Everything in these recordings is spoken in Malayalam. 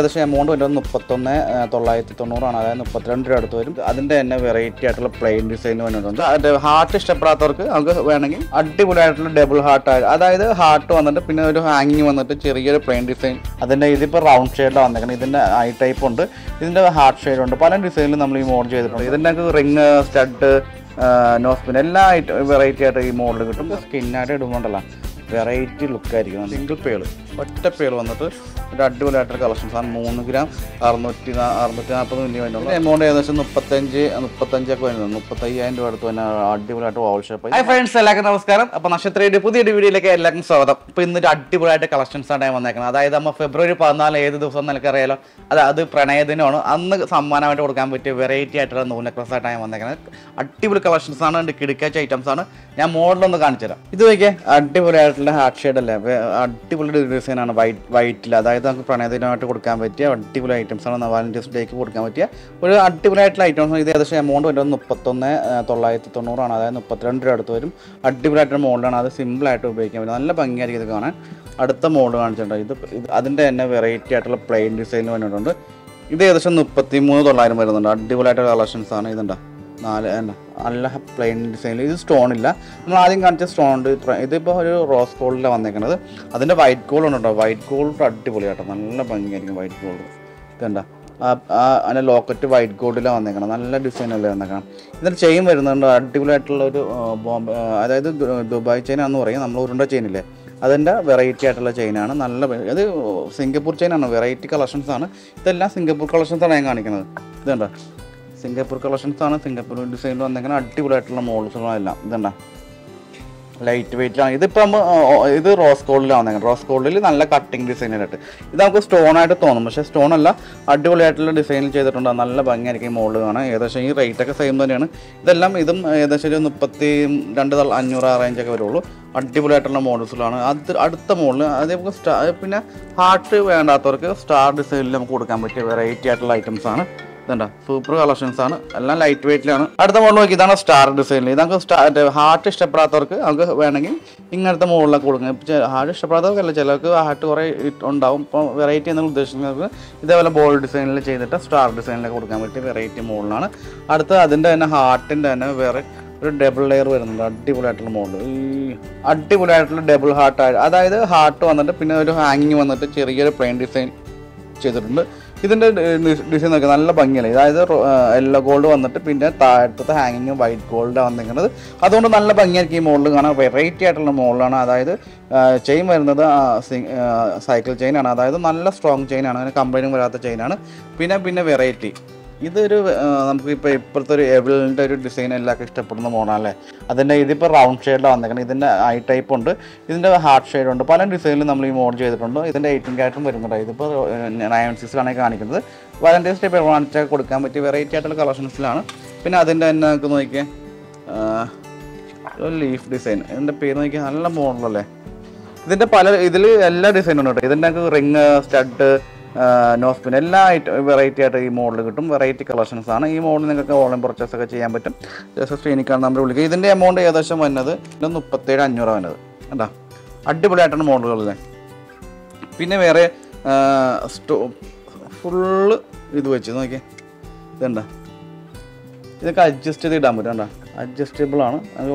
ഏകദേശം എമൗണ്ട് വരുന്നത് മുപ്പത്തൊന്ന് തൊള്ളായിരത്തി തൊണ്ണൂറാണ് അതായത് മുപ്പത്തിരണ്ട് രൂപ അടുത്ത് വരും. അതിന്റെ തന്നെ വെറൈറ്റി ആയിട്ടുള്ള പ്ലെയിൻ ഡിസൈൻ വന്നിട്ടുണ്ട്. അതിന്റെ ഹാർട്ട് ഇഷ്ടപ്പെടാത്തവർക്ക് നമുക്ക് വേണമെങ്കിൽ അടിപൊളിയായിട്ടുള്ള ഡബിൾ ഹാർട്ട് അതായത് ഹാർട്ട് വന്നിട്ട് പിന്നെ ഒരു ഹാങ്ങിങ് വന്നിട്ട് ചെറിയൊരു പ്ലെയിൻ ഡിസൈൻ അതിന്റെ ഇതിപ്പോൾ റൗണ്ട് ഷെയ്ഡിലാണ് വന്നിരിക്കുന്നത് ഇതിന്റെ ഐ ടൈപ്പ് ഉണ്ട്. ഇതിന്റെ ഹാർട്ട് ഷെയ്ഡ് ഉണ്ട്. പല ഡിസൈനിലും നമ്മൾ ഈ മോഡൽ ചെയ്തിട്ടുണ്ട്. ഇതിന്റെ റിങ് സ്റ്റഡ് നോസ്പിൻ എല്ലാ വെറൈറ്റി ആയിട്ട് ഈ മോഡൽ കിട്ടും. സ്കിന്നായിട്ട് ഇടുമ്പോണ്ടല്ല. വെറൈറ്റി ലുക്കായിരിക്കും സിംഗിൾ പേൾ ഒറ്റ പേര് വന്നിട്ട് ഒരു അടിപൊളിയായിട്ടൊരു ആണ്. മൂന്ന് ഗ്രാം അറുന്നൂറ്റി അറുന്നൂറ്റി നാൽപ്പത് മില്ലി വേണ്ടി എമൗണ്ട് ഏകദേശം മുപ്പത്തഞ്ച് മുപ്പത്തഞ്ചൊക്കെ വരുന്നത് മുപ്പത്തയ്യായിരം രൂപ അടുത്ത് തന്നെ അടിപൊളിയായിട്ട് വാൾ ഷേപ്പ് ഹൈ ഫ്രണ്ട്സ് എല്ലാവർക്കും നമസ്കാരം. അപ്പോൾ നക്ഷത്രയുടെ പുതിയ വീഡിയോയിലേക്ക് എല്ലാവർക്കും സ്വാഗതം. ഇപ്പോൾ ഇന്നൊരു അടിപൊളിയായിട്ട് കളക്ഷൻസ് ആണ് ഞാൻ വന്നേക്കുന്നത്. അതായത് നമ്മൾ ഫെബ്രുവരി പതിനാല് ഏത് ദിവസം നിനക്കറിയാലോ അത് അത് പ്രണയദിനമാണ്. അന്ന് സമ്മാനമായിട്ട് കൊടുക്കാൻ പറ്റിയ വെറൈറ്റി ആയിട്ടുള്ള ആയിട്ടാണ് ഞാൻ വന്നേക്കുന്നത്. അടിപൊളി കളക്ഷൻസ് എന്റെ കിടക്കാച്ച ഐറ്റംസ് ആണ്. ഞാൻ മോഡലൊന്ന് കാണിച്ചു തരാം ഇത് നോക്കിയാൽ അടിപൊളിയായിട്ടുള്ള ഹാർട്ട് ഷെയ്ഡ് അല്ലേ? അടിപൊളി ഡിസൈൻ ആണ് വൈറ്റ് വൈറ്റിൽ. അതായത് നമുക്ക് പ്രണയദിനമായിട്ട് കൊടുക്കാൻ പറ്റിയ അടിപൊളി ഐറ്റംസ് ആണ് വാലന്റൈൻസ് ഡേക്ക് കൊടുക്കാൻ പറ്റിയ ഒരു അടിപൊളിയായിട്ടുള്ള ഐറ്റംസ് ഇത് ഏകദേശം എമൗണ്ട് വരുന്നത് മുപ്പത്തൊന്ന് തൊള്ളായിരത്തി തൊണ്ണൂറാണ്. അതായത് മുപ്പത്തിരണ്ട് രൂപ അടുത്ത് വരും. അടിപൊളിയായിട്ടുള്ള മോഡലാണ് അത് സിമ്പിളായിട്ട് ഉപയോഗിക്കാൻ പറ്റും. നല്ല ഭംഗിയായിരിക്കും ഇത് കാണാൻ. അടുത്ത മോഡൽ കാണിച്ചിട്ടുണ്ട്. ഇത് അതിന്റെ തന്നെ വെറൈറ്റി ആയിട്ടുള്ള പ്ലെയിൻ ഡിസൈൻ വന്നിട്ടുണ്ട്. ഇത് ഏകദേശം മുപ്പത്തി മൂന്ന് തൊള്ളായിരം വരുന്നുണ്ട്. അടിപൊളിയായിട്ടുള്ള കളക്ഷൻസ് ആണ് ഇതുണ്ടോ. നാല് എന്നാ നല്ല പ്ലെയിൻ ഡിസൈനിൽ ഇത് സ്റ്റോൺ ഇല്ല. നമ്മൾ ആദ്യം കാണിച്ച സ്റ്റോൺ ഉണ്ട്. ഇതിപ്പോൾ ഒരു റോസ് ഗോൾഡിലാണ് വന്നേക്കുന്നത് അതിന്റെ വൈറ്റ് ഗോൾഡ് ഉണ്ടോ വൈറ്റ് ഗോൾഡ് അടിപൊളി കേട്ടോ. നല്ല ഭംഗിയായിരിക്കും വൈറ്റ് ഗോൾഡ് ഇതുണ്ട അതിന്റെ ലോക്കറ്റ് വൈറ്റ് ഗോൾഡിലാണ് വന്നേക്കണം നല്ല ഡിസൈൻ അല്ലേ വന്നേക്കണം ഇതിന്റെ ചെയിൻ വരുന്നുണ്ട്. അടിപൊളിയായിട്ടുള്ള ഒരു ബോംബ് അതായത് ദുബായ് ചെയിൻ ആണെന്ന് പറയും. നമ്മൾ ഉരുണ്ട ചെയിൻ ഇല്ലേ? അതിന്റെ വെറൈറ്റി ആയിട്ടുള്ള ചെയിനാണ് നല്ല അത് സിംഗപ്പൂർ ചെയിനാണ് വെറൈറ്റി കളക്ഷൻസ് ആണ്. ഇതെല്ലാം സിംഗപ്പൂർ കളക്ഷൻസ് ആണ് ഞാൻ കാണിക്കുന്നത് ഇതുണ്ടോ സിംഗപ്പൂർ കളക്ഷൻസ് ആണ് സിംഗപ്പൂർ ഡിസൈനിൽ വന്നേക്കുന്ന അടിപൊളിയായിട്ടുള്ള മോഡൽസുകളെല്ലാം ഇതുണ്ട ലൈറ്റ് വെയിറ്റിലാണ് ഇതിപ്പോൾ നമ്മൾ ഇത് റോസ് ഗോൾഡിലാണ് വന്നേക്കുന്നത് റോസ് ഗോൾഡിൽ നല്ല കട്ടിങ് ഡിസൈനായിട്ട് ഇത് നമുക്ക് സ്റ്റോൺ ആയിട്ട് തോന്നും. പക്ഷേ സ്റ്റോൺ അല്ല അടിപൊളിയായിട്ടുള്ള ഡിസൈനിൽ ചെയ്തിട്ടുണ്ട്. നല്ല ഭംഗിയായിരിക്കും മോഡൽ കാണാൻ. ഏകദേശം ഈ റേറ്റ് ഒക്കെ സെയിം തന്നെയാണ്. ഇതെല്ലാം ഇതും ഏകദേശം ഒരു മുപ്പത്തി രണ്ട് അഞ്ഞൂറ് ആ റേഞ്ചൊക്കെ വരുള്ളൂ. അടിപൊളിയായിട്ടുള്ള മോഡൽസിലാണ് അത് അടുത്ത മോഡൽ നമുക്ക് സ്റ്റാ പിന്നെ ഹാർട്ട് വേണ്ടാത്തവർക്ക് സ്റ്റാർ ഡിസൈനിൽ നമുക്ക് കൊടുക്കാൻ പറ്റിയ വെറൈറ്റി ആയിട്ടുള്ള ഐറ്റംസ് ആണ്. ഇതുണ്ട. സൂപ്പർ കളക്ഷൻസ് ആണ്. എല്ലാം ലൈറ്റ് വെയിറ്റിലാണ് അടുത്ത മോഡൽ നോക്കി. ഇതാണ് സ്റ്റാർ ഡിസൈനിൽ ഇത് നമുക്ക് സ്റ്റാർ ഹാർട്ട് ഇഷ്ടപ്പെടാത്തവർക്ക് നമുക്ക് വേണമെങ്കിൽ ഇങ്ങനത്തെ മോഡലൊക്കെ കൊടുക്കുക ഹാർട്ട് ഇഷ്ടപ്പെടാത്തവർക്കല്ല ചിലർക്ക് ഹാർട്ട് കുറേ ഉണ്ടാവും. ഇപ്പോൾ വെറൈറ്റി എന്നുള്ള ഉദ്ദേശിക്കുന്നവർക്ക് ഇതേപോലെ ബോൾ ഡിസൈനിൽ ചെയ്തിട്ട് സ്റ്റാർ ഡിസൈനിലൊക്കെ കൊടുക്കാൻ പറ്റിയ വെറൈറ്റി മോഡലാണ് അടുത്ത അതിന്റെ തന്നെ ഹാർട്ടിന്റെ തന്നെ വേറെ ഒരു ഡബിൾ ലെയർ വരുന്നുണ്ട്. അടിപൊളിയായിട്ടുള്ള മോഡൽ ഈ അടിപൊളിയായിട്ടുള്ള ഡബിൾ ഹാർട്ട് അതായത് ഹാർട്ട് വന്നിട്ട് പിന്നെ ഒരു ഹാങ്ങിങ് വന്നിട്ട് ചെറിയൊരു പ്ലെയിൻ ഡിസൈൻ ചെയ്തിട്ടുണ്ട്. ഇതിന്റെ ഡിസൈൻ നോക്കി നല്ല ഭംഗിയല്ലേ? അതായത് യെല്ലോ ഗോൾഡ് വന്നിട്ട് പിന്നെ താഴത്തെ ഹാങ്ങിങ് വൈറ്റ് ഗോൾഡ് വന്നിരിക്കുന്നത്. അതുകൊണ്ട് നല്ല ഭംഗിയായിരിക്കും ഈ മോളിൽ കാണാൻ. വെറൈറ്റി ആയിട്ടുള്ള മോളിലാണ് അതായത് ചെയിൻ വരുന്നത് സൈക്കിൾ ചെയിനാണ് അതായത് നല്ല സ്ട്രോങ് ചെയിനാണ് അങ്ങനെ കംപ്ലൈന്റും വരാത്ത ചെയിനാണ് പിന്നെ പിന്നെ വെറൈറ്റി ഇതൊരു നമുക്ക് ഇപ്പോൾ ഇപ്പോഴത്തെ ഒരു എവിളിന്റെ ഒരു ഡിസൈൻ എല്ലാവർക്കും ഇഷ്ടപ്പെടുന്ന മോഡലല്ലേ? അതിന്റെ ഇതിപ്പോൾ റൗണ്ട് ഷെയ്ഡിലാണ് വന്നേക്കുന്നത് ഇതിന്റെ ഐ ടൈപ്പ് ഉണ്ട്. ഇതിന്റെ ഹാർഡ് ഷെയ്ഡ് ഉണ്ട്. പല ഡിസൈനിലും നമ്മൾ ഈ മോഡൽ ചെയ്തിട്ടുണ്ട്. ഇതിന്റെ എയ്റ്റീൻ ക്യാരറ്റും വരുന്നുണ്ട്. ഇതിപ്പോൾ നയൻ സിക്സിലാണ് കാണിക്കുന്നത്. വാലന്റൈൻസ് ഡേ കാണിച്ചാൽ കൊടുക്കാൻ പറ്റിയ വെറൈറ്റി ആയിട്ടുള്ള കളക്ഷൻസിലാണ് പിന്നെ അതിന്റെ തന്നെ നമുക്ക് നോക്കിയാൽ ലീഫ് ഡിസൈൻ ഇതിന്റെ പേര് നോക്കിയാൽ നല്ല മോഡലല്ലേ ഇതിന്റെ പല ഇതിൽ എല്ലാ ഡിസൈനും ഉണ്ട് കേട്ടോ. ഇതിന്റെ റിങ് സ്റ്റഡ് നോസ്പിൻ എല്ലാ വെറൈറ്റി ആയിട്ട് ഈ മോഡൽ കിട്ടും. വെറൈറ്റി കളക്ഷൻസ് ആണ്. ഈ മോഡൽ നിങ്ങൾക്ക് ഓൺലൈൻ പർച്ചേസ് ഒക്കെ ചെയ്യാൻ പറ്റും. ജസ്റ്റ് സ്ക്രീനിക്കാണ് നമ്മൾ വിളിക്കുക. ഇതിന്റെ എമൗണ്ട് ഏകദേശം വന്നത് മുപ്പത്തേഴ് അഞ്ഞൂറ് വന്നത്. കണ്ടാ? അടിപൊളിയായിട്ടാണ് മോഡലുകൾ പിന്നെ വേറെ സ്റ്റോ ഫുള്ള് ഇത് വെച്ച് നോക്കിയേ. ഇതെന്താ ഇതൊക്കെ അഡ്ജസ്റ്റ് ചെയ്ത് ഇടാൻ പറ്റും. കണ്ടോ? അഡ്ജസ്റ്റബിൾ ആണ്. അത്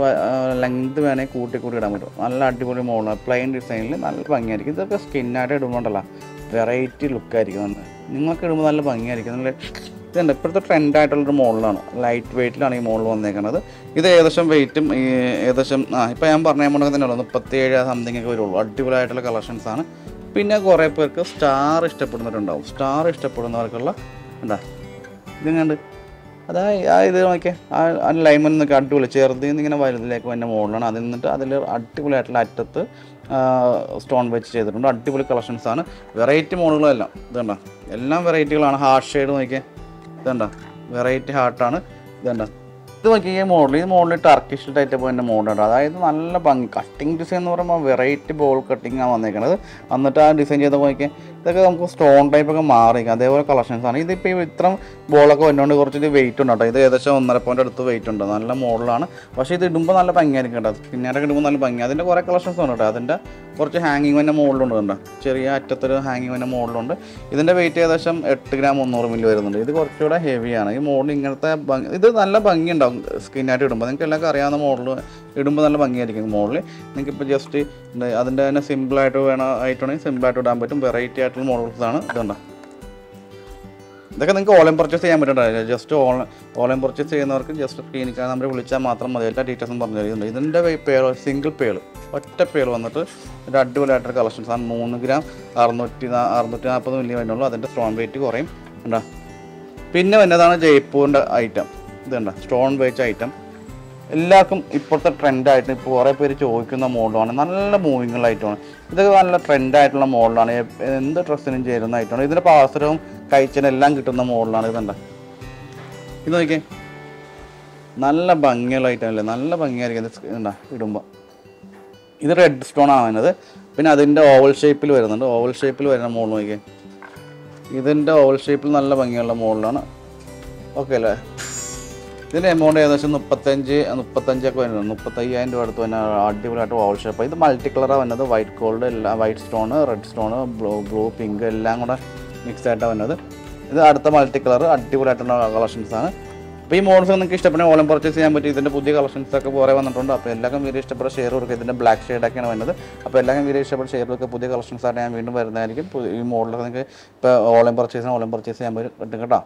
ലെങ്ത് വേണമെങ്കിൽ കൂട്ടി കൂട്ടി ഇടാൻ പറ്റും. നല്ല അടിപൊളി മോഡൽ പ്ലെയിൻ ഡിസൈനിൽ നല്ല ഭംഗിയായിരിക്കും. ഇതൊക്കെ സ്കിന്നായിട്ട് ഇടുമ്പോണ്ടല്ലോ. വെറൈറ്റി ലുക്കായിരിക്കും വന്നത് നിങ്ങൾക്ക് ഇടുമ്പോൾ നല്ല ഭംഗിയായിരിക്കും. നല്ല ഇതുണ്ട് ഇപ്പോഴത്തെ ട്രെൻഡായിട്ടുള്ളൊരു മോഡലാണ്. ലൈറ്റ് വെയിറ്റിലാണ് ഈ മോഡൽ വന്നേക്കുന്നത് ഇത് ഏകദേശം വെയിറ്റും ഏകദേശം ആ ഇപ്പോൾ ഞാൻ പറഞ്ഞ എമൗണ്ട് തന്നെ ഉള്ളൂ. മുപ്പത്തിയേഴ് സംതിങ് ഒക്കെ വരുള്ളൂ. അടിപൊളിയായിട്ടുള്ള കളക്ഷൻസാണ് പിന്നെ കുറേ പേർക്ക് സ്റ്റാർ ഇഷ്ടപ്പെടുന്നവരുണ്ടാവും. സ്റ്റാർ ഇഷ്ടപ്പെടുന്നവർക്കുള്ള എന്താ ഇതെങ്ങാണ്ട്? അതാ ആ ഇത് നോക്കിയാൽ ആ ലൈമൻ എന്നൊക്കെ അടിപൊളി. നിന്ന് ഇങ്ങനെ വലുതിലേക്ക് വന്ന മോഡലാണ്. അതിൽ നിന്നിട്ട് അതിൽ അടിപൊളിയായിട്ടുള്ള അറ്റത്ത് സ്റ്റോൺ വെച്ച് ചെയ്തിട്ടുണ്ട്. അടിപൊളി കളക്ഷൻസ് ആണ്. വെറൈറ്റി മോഡലുകളെല്ലാം ഇതുണ്ട എല്ലാം വെറൈറ്റികളാണ് ഹാർട്ട് ഷെയ്ഡ് നോക്കിയാൽ ഇതുണ്ട വെറൈറ്റി ഹാർട്ടാണ് ഇതുണ്ട ഇത് നോക്കി ഈ മോഡൽ ഈ മോഡൽ ടർക്കിഷ് ടൈറ്റ് പോയിന്റെ മോഡലാണ് അതായത് നല്ല ഭംഗി. കട്ടിങ് ഡിസൈൻ എന്ന് പറയുമ്പോൾ വെറൈറ്റി ബോൾ കട്ടിങ് ആണ് വന്നേക്കുന്നത് എന്നിട്ട് ആ ഡിസൈൻ ചെയ്ത നോക്കിയാൽ ഇതൊക്കെ നമുക്ക് സ്റ്റോൺ ടൈപ്പ് ഒക്കെ മാറി അതേപോലെ കളക്ഷൻസ് ആണ്. ഇതിപ്പോൾ ഇത്ര ബോളൊക്കെ വന്നുകൊണ്ട് കുറച്ചൊരു വെയിറ്റ് ഉണ്ട് കേട്ടോ. ഇത് ഏകദേശം ഒന്നര പോയിന്റ് അടുത്ത് വെയിറ്റ് ഉണ്ട്. നല്ല മോഡലാണ് പക്ഷേ ഇത് ഇടുമ്പോൾ നല്ല ഭംഗിയായിരിക്കും കേട്ടോ. പിന്നീടൊക്കെ ഇടുമ്പോൾ നല്ല ഭംഗി. അതിന്റെ കുറേ കളക്ഷൻസ് ഉണ്ട് കേട്ടോ. അതിന്റെ കുറച്ച് ഹാങ്ങിങ് തന്നെ മോഡലുണ്ട് കേട്ടോ ചെറിയ അറ്റത്തൊരു ഹാങ്ങിങ് തന്നെ മോഡലുണ്ട് ഇതിന്റെ വെയിറ്റ് ഏകദേശം എട്ട് ഗ്രാം മുന്നൂറ് മില്ലി വരുന്നുണ്ട്. ഇത് കുറച്ചുകൂടെ ഹെവിയാണ് ഈ മോഡൽ ഇങ്ങനത്തെ ഭംഗി ഇത് നല്ല ഭംഗി ഉണ്ടാവും സ്കിന്നായിട്ട് ഇടുമ്പോൾ നിങ്ങൾക്ക് എല്ലാവർക്കും അറിയാവുന്ന മോഡൽ ഇടുമ്പോൾ നല്ല ഭംഗിയായിരിക്കും മുകളിൽ. നിങ്ങൾക്ക് ഇപ്പോൾ ജസ്റ്റ് അതിന്റെ തന്നെ സിമ്പിളായിട്ട് വേണം ആയിട്ടുണ്ടെങ്കിൽ സിമ്പിളായിട്ട് ഇടാൻ പറ്റും. വെറൈറ്റി ആയിട്ടുള്ള മോഡൽസ് ആണ് ഇതുണ്ടോ ഇതൊക്കെ നിങ്ങൾക്ക് ഓൺലൈൻ പർച്ചേസ് ചെയ്യാൻ പറ്റുന്നുണ്ടാവില്ല ജസ്റ്റ് ഓൺലൈൻ ഓൺലൈൻ പർച്ചേസ് ചെയ്യുന്നവർക്ക് ജസ്റ്റ് ക്ലിനിക്കാൻ നമ്മൾ വിളിച്ചാൽ മാത്രം മതി. എല്ലാ ഡീറ്റെയിൽസും പറഞ്ഞു തരുന്നുണ്ട് ഇതിന്റെ പേൾ സിംഗിൾ പേൾ ഒറ്റ പേൾ വന്നിട്ട് ഒരു അടിപൊളിയായിട്ടൊരു കളക്ഷൻസ് ആണ്. മൂന്ന് ഗ്രാം അറുന്നൂറ്റി അറുന്നൂറ്റി നാൽപ്പത് മില്ലി വേണ്ടുള്ളൂ അതിന്റെ സ്ട്രോൺ വെയിറ്റ് കുറയും. ഉണ്ടാ പിന്നെ വന്നതാണ് ജയ്പൂരിന്റെ ഐറ്റം ഇതുണ്ട സ്റ്റോൺ വെയിറ്റ് ഐറ്റം എല്ലാവർക്കും ഇപ്പോഴത്തെ ട്രെൻഡായിട്ട് ഇപ്പോൾ കുറേ പേര് ചോദിക്കുന്ന മോഡലാണ് നല്ല മൂവിങ്ങുള്ള ഐറ്റമാണ് ഇതൊക്കെ നല്ല ട്രെൻഡായിട്ടുള്ള മോഡലാണ് എന്ത് ഡ്രസ്സിനും ചേരുന്ന ഐറ്റമാണ് ഇതിന്റെ പാസരവും കഴിച്ചനും എല്ലാം കിട്ടുന്ന മോഡലാണ് ഇതുണ്ട്. ഇത് നോക്കിയേ. നല്ല ഭംഗിയുള്ള ഐറ്റം അല്ലേ നല്ല ഭംഗിയായിരിക്കും ഇത് ഇടുമ്പോൾ ഇത് റെഡ് സ്റ്റോൺ ആണ് പിന്നെ അതിന്റെ ഓവൽ ഷേപ്പിൽ വരുന്നുണ്ട്. ഓവൽ ഷേപ്പിൽ വരുന്ന മോഡൽ നോക്കിയേ. ഇതിന്റെ ഓവൽ ഷേപ്പിൽ നല്ല ഭംഗിയുള്ള മോഡലാണ് ഓക്കെ അല്ലേ? ഇതിന്റെ എമൗണ്ട് ഏകദേശം മുപ്പത്തഞ്ച് മുപ്പത്തഞ്ചൊക്കെ വരുന്നത് മുപ്പത്തയ്യായിരം രൂപ അടുത്ത് തന്നെ അടിപൊളിയായിട്ട് ഓവൽ ഷേപ്പ് ഇത് മൾട്ടി കളറാണ് വന്നത് വൈറ്റ് ഗോൾഡ് എല്ലാം white stone red stone blue blue pink എല്ലാം കൂടെ മിക്സ് ആയിട്ടാണ് വന്നത് ഇത് അടുത്ത മൾട്ടി കളർ അടിപൊളിയായിട്ടുള്ള കളക്ഷൻസ് ആണ്. അപ്പോൾ ഈ മോഡൽസ് നിങ്ങൾക്ക് ഇഷ്ടപ്പെടുന്ന ഓളം പർച്ചേസ് ചെയ്യാൻ പറ്റും ഇതിന്റെ പുതിയ കളക്ഷൻസ് ഒക്കെ കുറേ വന്നിട്ടുണ്ട്. അപ്പോൾ എല്ലാവർക്കും വീഡിയോ ഇഷ്ടപ്പെട്ട ഷെയർ കൊടുക്കുക. ഇതിന്റെ ബ്ലാക്ക് ഷെയ്ഡൊക്കെയാണ് വന്നത് അപ്പോൾ എല്ലാവർക്കും വീഡിയോ ഇഷ്ടപ്പെട്ട ഷെയർ കൊടുക്കുക. പുതിയ കളക്ഷൻസ് ആയിട്ട് ഞാൻ വീണ്ടും വരുന്നതായിരിക്കും. ഈ മോഡലൊക്കെ നിങ്ങൾക്ക് ഇപ്പോൾ ഓൺലൈൻ പർച്ചേസിന് ഓൺലൈൻ പർച്ചേസ് ചെയ്യാൻ പറ്റും. കേട്ടോ?